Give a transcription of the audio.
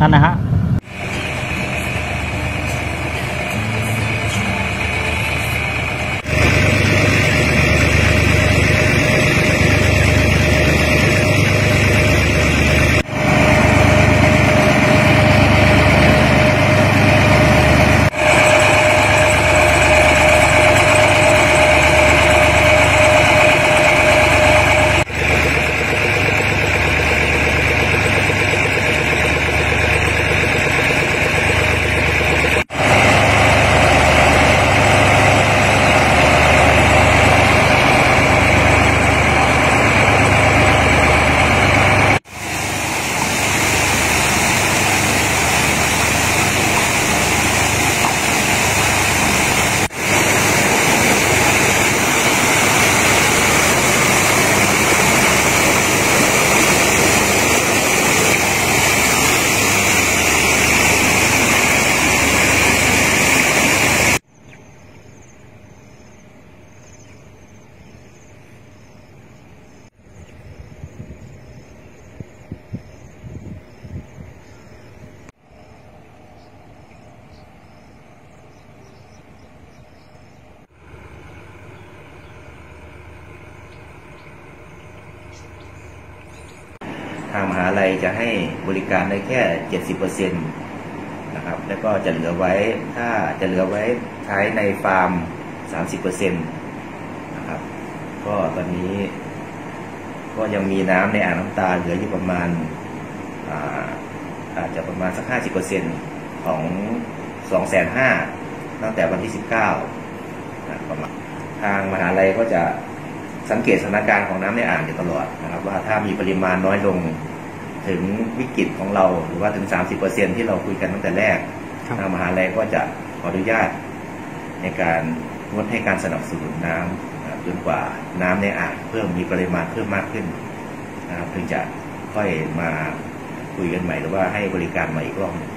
นั่นนะฮะางมหาลัยจะให้บริการได้แค่ 70%นะครับ แล้วก็จะเหลือไว้ถ้าจะเหลือไว้ใช้ในฟาร์ม 30%นะครับ ก็ตอนนี้ ก็ยังมีน้ำในอ่างน้ำตาเหลืออยู่ประมาณอาอาจจะประมาณสัก 50%ของ 2,500ตั้งแต่วันที่ 19นะประมาณทางมหาลัยก็จะ สังเกตสถานการณ์ของน้ำในอ่างอยู่ตลอดนะครับ ว่าถ้ามีปริมาณน้อยลงถึงวิกฤตของเราหรือว่าถึง 30%ที่เราคุยกันตั้งแต่แรกทางมหาลัยก็จะขออนุญาต ในการงดให้การสนับสนุนน้ำจนกว่าน้ำในอ่างเพิ่มมีปริมาณเพิ่มมากขึ้นนะครับถึงจะค่อยมาคุยกันใหม่หรือว่าให้บริการใหม่อีกรอบนึง